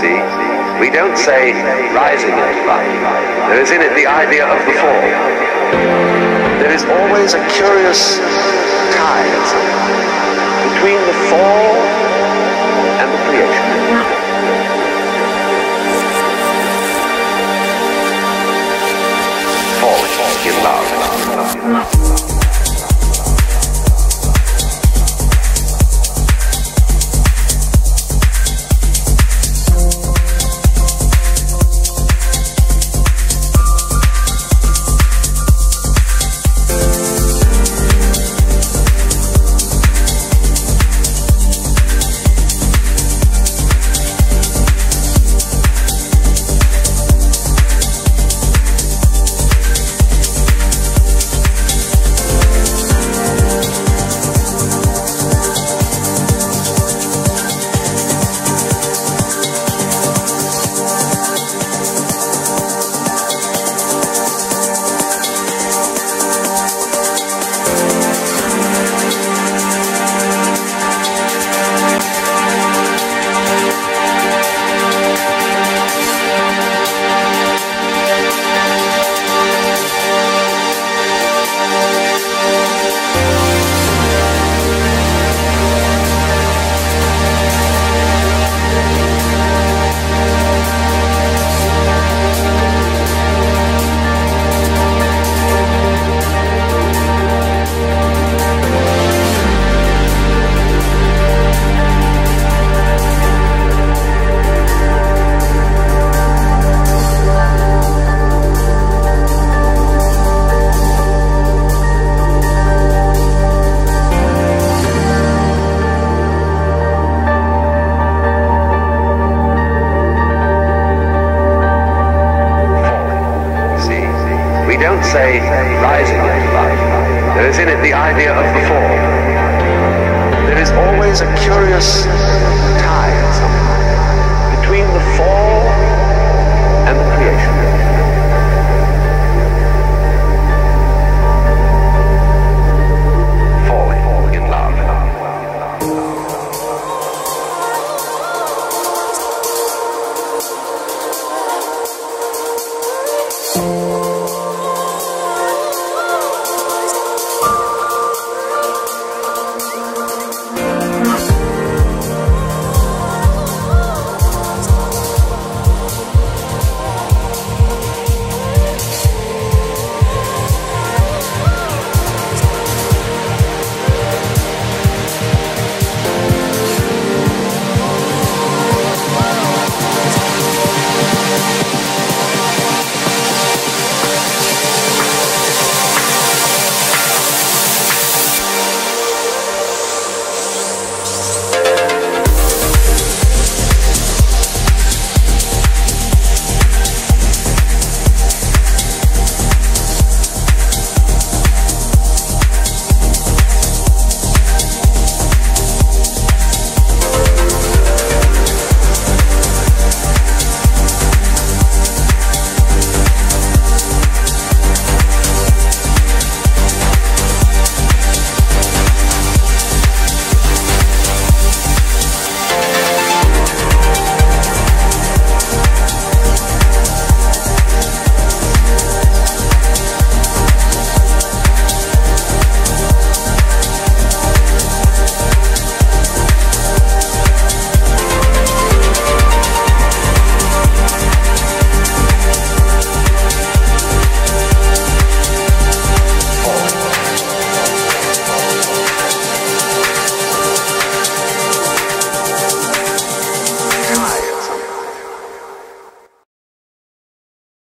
We don't say rising into life. There is in it the idea of the fall. There is always a curious tie between the fall and the creation. Falling in love. Don't say rising into life. There is in it the idea of the fall. There is always a curious tie